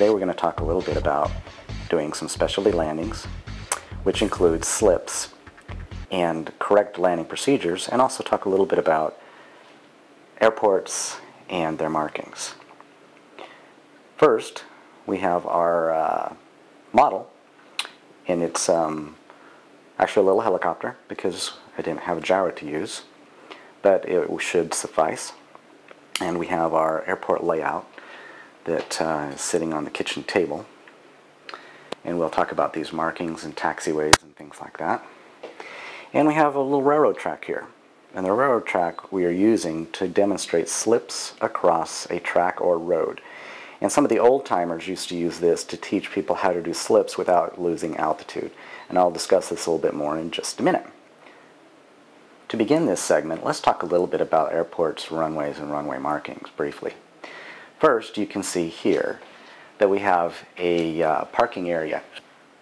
Today we're going to talk a little bit about doing some specialty landings, which includes slips and correct landing procedures, and also talk a little bit about airports and their markings. First, we have our uh, model, and it's um, actually a little helicopter because I didn't have a gyro to use, but it should suffice. And we have our airport layout that uh, is sitting on the kitchen table. And we'll talk about these markings and taxiways and things like that. And we have a little railroad track here. And the railroad track we are using to demonstrate slips across a track or road. And some of the old timers used to use this to teach people how to do slips without losing altitude. And I'll discuss this a little bit more in just a minute. To begin this segment, let's talk a little bit about airports, runways, and runway markings briefly. First, you can see here that we have a uh, parking area.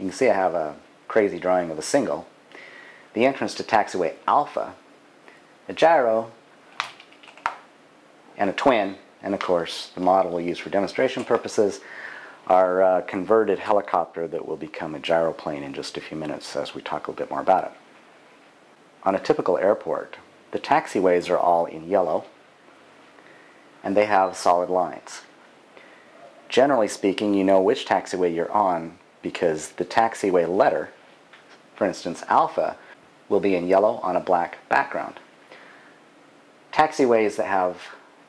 You can see I have a crazy drawing of a single. The entrance to taxiway alpha, a gyro, and a twin, and of course the model we'll use for demonstration purposes, our uh, converted helicopter that will become a gyroplane in just a few minutes as we talk a little bit more about it. On a typical airport, the taxiways are all in yellow, and they have solid lines. Generally speaking, you know which taxiway you're on because the taxiway letter, for instance alpha, will be in yellow on a black background. Taxiways that have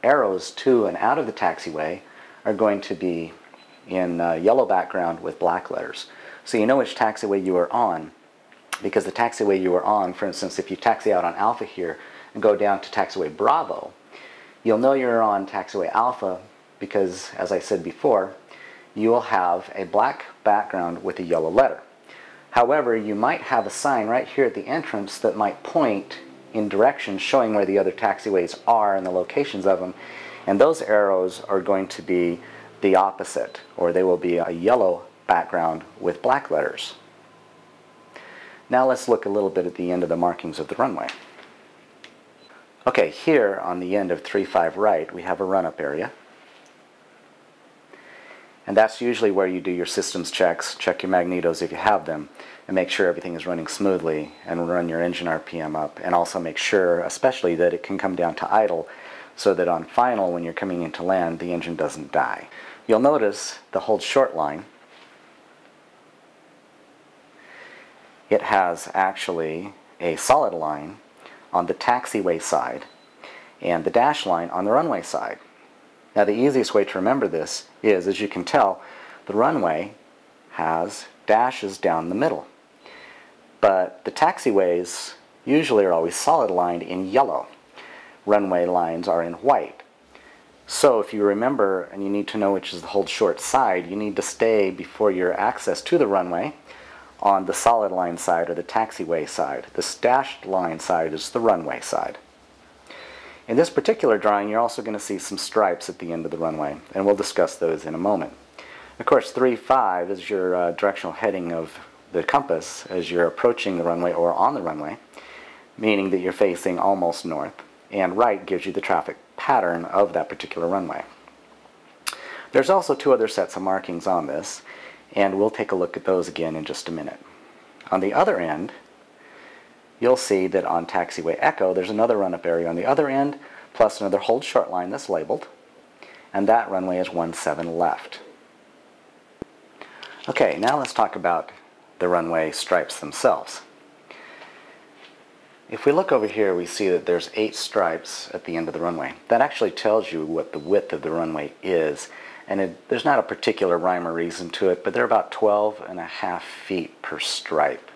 arrows to and out of the taxiway are going to be in uh, yellow background with black letters. So you know which taxiway you are on because the taxiway you are on, for instance, if you taxi out on Alpha here and go down to taxiway Bravo, You'll know you're on taxiway alpha because, as I said before, you will have a black background with a yellow letter. However, you might have a sign right here at the entrance that might point in directions showing where the other taxiways are and the locations of them. And those arrows are going to be the opposite, or they will be a yellow background with black letters. Now let's look a little bit at the end of the markings of the runway. Okay, here on the end of 3-5 right, we have a run-up area. And that's usually where you do your systems checks, check your magnetos if you have them, and make sure everything is running smoothly, and run your engine RPM up, and also make sure, especially, that it can come down to idle, so that on final, when you're coming into land, the engine doesn't die. You'll notice the hold short line. It has actually a solid line on the taxiway side and the dash line on the runway side. Now the easiest way to remember this is, as you can tell, the runway has dashes down the middle. But the taxiways usually are always solid lined in yellow. Runway lines are in white. So if you remember and you need to know which is the hold short side, you need to stay before your access to the runway on the solid line side or the taxiway side. The dashed line side is the runway side. In this particular drawing, you're also going to see some stripes at the end of the runway, and we'll discuss those in a moment. Of course, 3-5 is your uh, directional heading of the compass as you're approaching the runway or on the runway, meaning that you're facing almost north, and right gives you the traffic pattern of that particular runway. There's also two other sets of markings on this, and we'll take a look at those again in just a minute. On the other end, you'll see that on taxiway Echo, there's another run-up area on the other end, plus another hold short line that's labeled, and that runway is 17 left. Okay, now let's talk about the runway stripes themselves. If we look over here, we see that there's eight stripes at the end of the runway. That actually tells you what the width of the runway is and it, there's not a particular rhyme or reason to it, but they're about 12 and a half feet per stripe.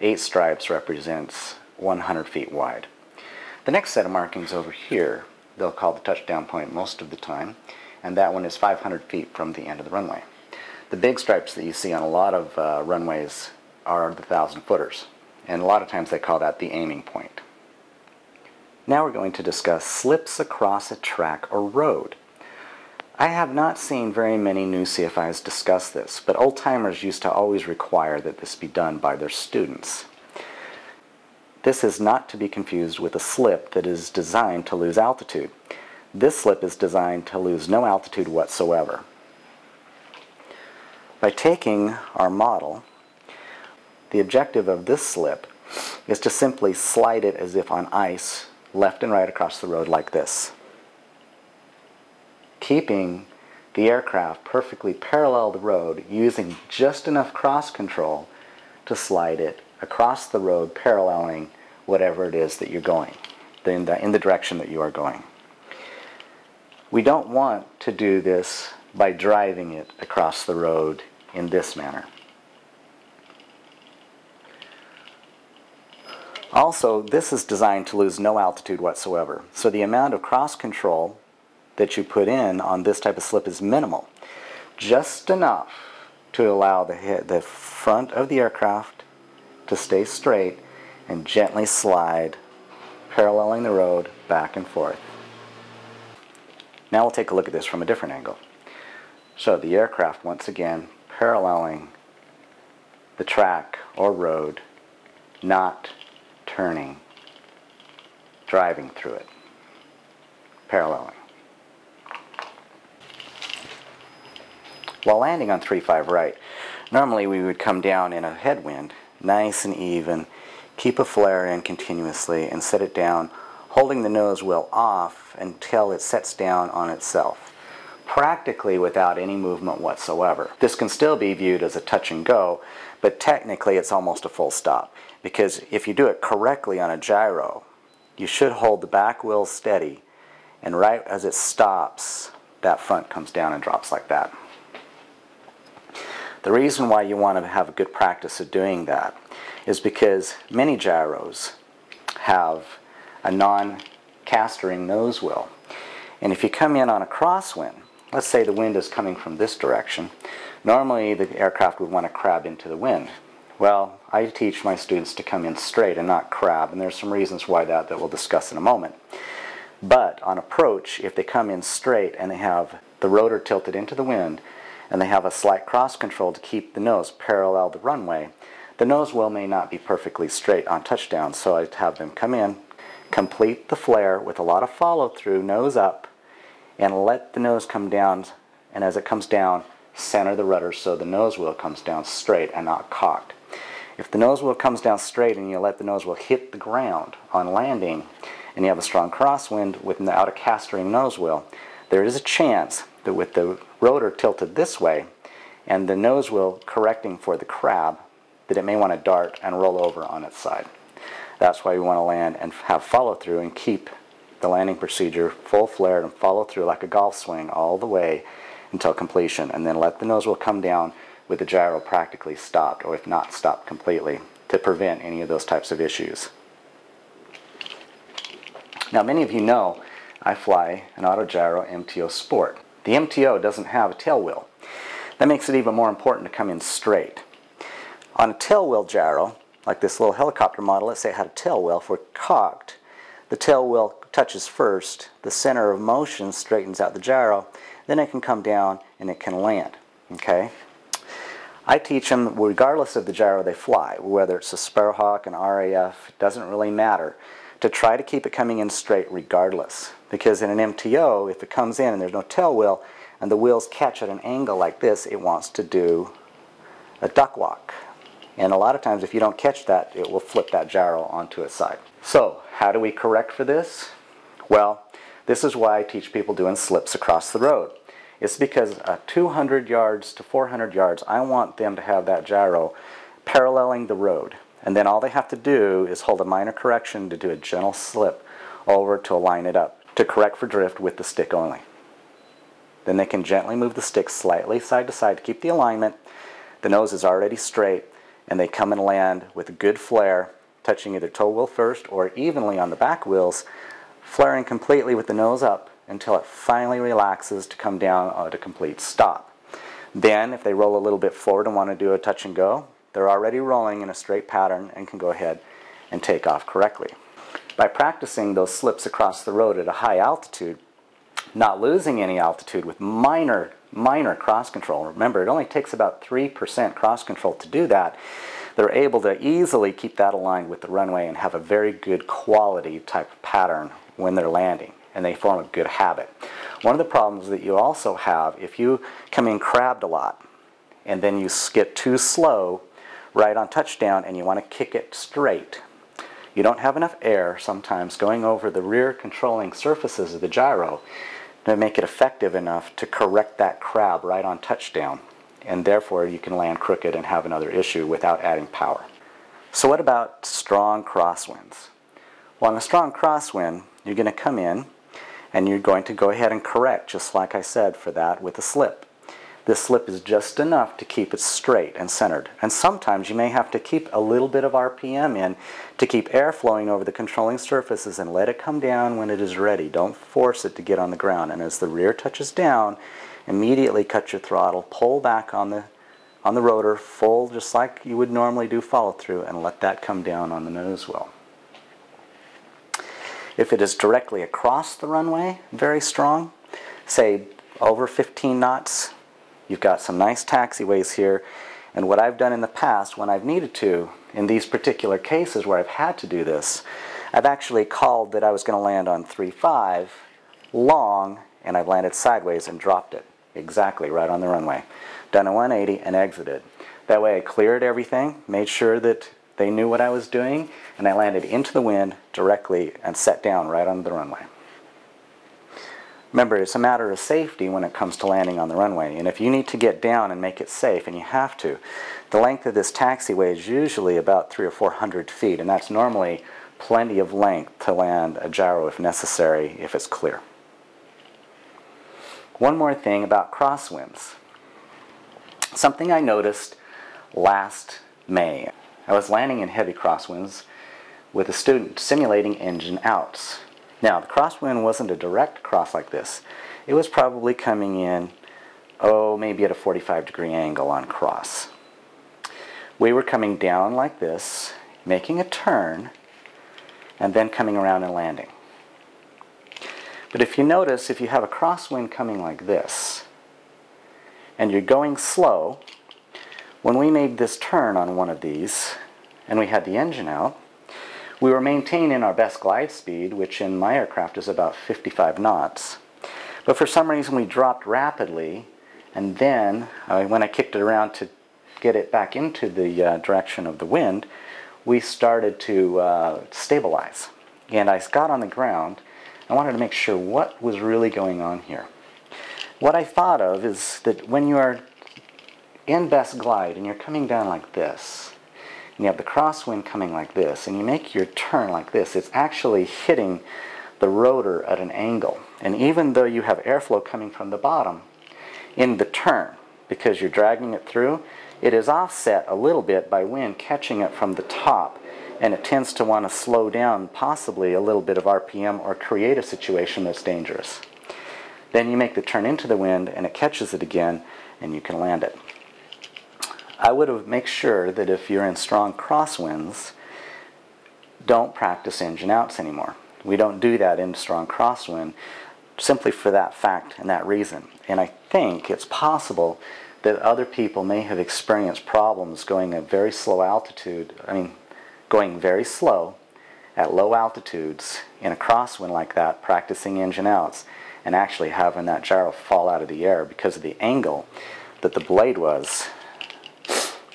Eight stripes represents 100 feet wide. The next set of markings over here, they'll call the touchdown point most of the time, and that one is 500 feet from the end of the runway. The big stripes that you see on a lot of uh, runways are the thousand footers, and a lot of times they call that the aiming point. Now we're going to discuss slips across a track or road. I have not seen very many new CFIs discuss this, but old-timers used to always require that this be done by their students. This is not to be confused with a slip that is designed to lose altitude. This slip is designed to lose no altitude whatsoever. By taking our model, the objective of this slip is to simply slide it as if on ice left and right across the road like this. Keeping the aircraft perfectly parallel the road using just enough cross control to slide it across the road paralleling whatever it is that you're going, in the, in the direction that you are going. We don't want to do this by driving it across the road in this manner. Also, this is designed to lose no altitude whatsoever. So the amount of cross control that you put in on this type of slip is minimal. Just enough to allow the, head, the front of the aircraft to stay straight and gently slide paralleling the road back and forth. Now we'll take a look at this from a different angle. So the aircraft once again paralleling the track or road, not turning, driving through it, paralleling. While landing on 3-5 right, normally we would come down in a headwind, nice and even, keep a flare in continuously and set it down, holding the nose wheel off until it sets down on itself, practically without any movement whatsoever. This can still be viewed as a touch and go, but technically it's almost a full stop, because if you do it correctly on a gyro, you should hold the back wheel steady, and right as it stops, that front comes down and drops like that. The reason why you want to have a good practice of doing that is because many gyros have a non-castering nose wheel. And if you come in on a crosswind, let's say the wind is coming from this direction, normally the aircraft would want to crab into the wind. Well, I teach my students to come in straight and not crab, and there's some reasons why that that we'll discuss in a moment. But on approach, if they come in straight and they have the rotor tilted into the wind, and they have a slight cross control to keep the nose parallel the runway, the nose wheel may not be perfectly straight on touchdown, so I have them come in, complete the flare with a lot of follow through, nose up, and let the nose come down, and as it comes down, center the rudder so the nose wheel comes down straight and not cocked. If the nose wheel comes down straight and you let the nose wheel hit the ground on landing, and you have a strong crosswind without a castering nose wheel, there is a chance that with the rotor tilted this way and the nose wheel correcting for the crab, that it may want to dart and roll over on its side. That's why we want to land and have follow through and keep the landing procedure full flared and follow through like a golf swing all the way until completion and then let the nose wheel come down with the gyro practically stopped or if not stopped completely to prevent any of those types of issues. Now many of you know I fly an Autogyro MTO Sport. The MTO doesn't have a tail wheel. That makes it even more important to come in straight. On a tail wheel gyro, like this little helicopter model, let's say it had a tail wheel, if we're cocked, the tail wheel touches first, the center of motion straightens out the gyro, then it can come down and it can land. Okay? I teach them, regardless of the gyro they fly, whether it's a Sparrowhawk, an RAF, it doesn't really matter to try to keep it coming in straight regardless. Because in an MTO, if it comes in and there's no tail wheel, and the wheels catch at an angle like this, it wants to do a duck walk. And a lot of times if you don't catch that, it will flip that gyro onto its side. So, how do we correct for this? Well, this is why I teach people doing slips across the road. It's because uh, at 200 yards to 400 yards, I want them to have that gyro paralleling the road. And then all they have to do is hold a minor correction to do a gentle slip over to align it up, to correct for drift with the stick only. Then they can gently move the stick slightly side to side to keep the alignment. The nose is already straight, and they come and land with a good flare, touching either toe wheel first or evenly on the back wheels, flaring completely with the nose up until it finally relaxes to come down at a complete stop. Then, if they roll a little bit forward and want to do a touch and go, they're already rolling in a straight pattern and can go ahead and take off correctly. By practicing those slips across the road at a high altitude, not losing any altitude with minor, minor cross control, remember it only takes about 3% cross control to do that, they're able to easily keep that aligned with the runway and have a very good quality type of pattern when they're landing and they form a good habit. One of the problems that you also have if you come in crabbed a lot and then you get too slow right on touchdown and you want to kick it straight. You don't have enough air sometimes going over the rear controlling surfaces of the gyro to make it effective enough to correct that crab right on touchdown. And therefore you can land crooked and have another issue without adding power. So what about strong crosswinds? Well, on a strong crosswind, you're going to come in and you're going to go ahead and correct, just like I said, for that with a slip. This slip is just enough to keep it straight and centered. And sometimes you may have to keep a little bit of RPM in to keep air flowing over the controlling surfaces and let it come down when it is ready. Don't force it to get on the ground. And as the rear touches down, immediately cut your throttle, pull back on the on the rotor full just like you would normally do follow through and let that come down on the nose wheel. If it is directly across the runway, very strong, say over 15 knots, you've got some nice taxiways here. And what I've done in the past when I've needed to, in these particular cases where I've had to do this, I've actually called that I was going to land on 3-5 long and I've landed sideways and dropped it exactly right on the runway. Done a 180 and exited. That way I cleared everything, made sure that they knew what I was doing, and I landed into the wind directly and set down right on the runway. Remember, it's a matter of safety when it comes to landing on the runway, and if you need to get down and make it safe, and you have to, the length of this taxiway is usually about three or four hundred feet, and that's normally plenty of length to land a gyro if necessary, if it's clear. One more thing about crosswinds. Something I noticed last May. I was landing in heavy crosswinds with a student simulating engine outs. Now, the crosswind wasn't a direct cross like this. It was probably coming in, oh, maybe at a 45 degree angle on cross. We were coming down like this, making a turn, and then coming around and landing. But if you notice, if you have a crosswind coming like this, and you're going slow, when we made this turn on one of these, and we had the engine out, we were maintaining our best glide speed, which in my aircraft is about 55 knots. But for some reason we dropped rapidly, and then uh, when I kicked it around to get it back into the uh, direction of the wind, we started to uh, stabilize. And I got on the ground. I wanted to make sure what was really going on here. What I thought of is that when you are in best glide and you're coming down like this, and you have the crosswind coming like this, and you make your turn like this, it's actually hitting the rotor at an angle. And even though you have airflow coming from the bottom, in the turn, because you're dragging it through, it is offset a little bit by wind catching it from the top, and it tends to want to slow down possibly a little bit of RPM or create a situation that's dangerous. Then you make the turn into the wind and it catches it again and you can land it. I would have make sure that if you're in strong crosswinds, don't practice engine outs anymore. We don't do that in strong crosswind simply for that fact and that reason. And I think it's possible that other people may have experienced problems going at very slow altitude, I mean, going very slow at low altitudes in a crosswind like that, practicing engine outs, and actually having that gyro fall out of the air because of the angle that the blade was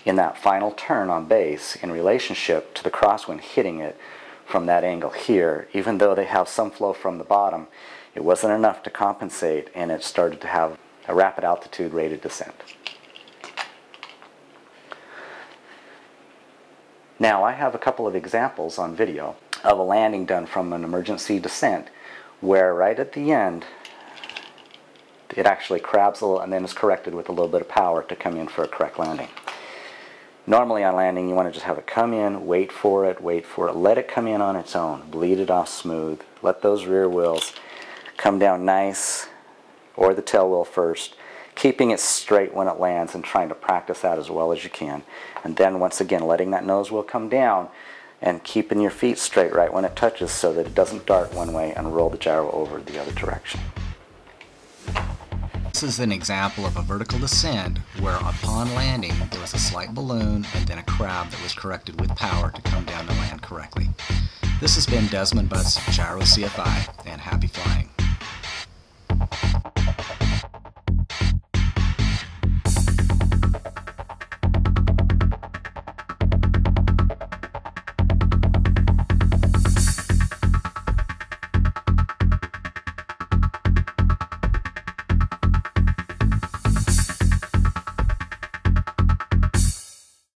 in that final turn on base in relationship to the crosswind hitting it from that angle here. Even though they have some flow from the bottom, it wasn't enough to compensate and it started to have a rapid altitude rated descent. Now I have a couple of examples on video of a landing done from an emergency descent where right at the end it actually crabs a little and then is corrected with a little bit of power to come in for a correct landing. Normally on landing, you want to just have it come in, wait for it, wait for it, let it come in on its own, bleed it off smooth, let those rear wheels come down nice, or the tail wheel first, keeping it straight when it lands and trying to practice that as well as you can. And then once again, letting that nose wheel come down and keeping your feet straight right when it touches so that it doesn't dart one way and roll the gyro over the other direction. This is an example of a vertical descent where upon landing there was a slight balloon and then a crab that was corrected with power to come down to land correctly. This has been Desmon Butts Gyro CFI.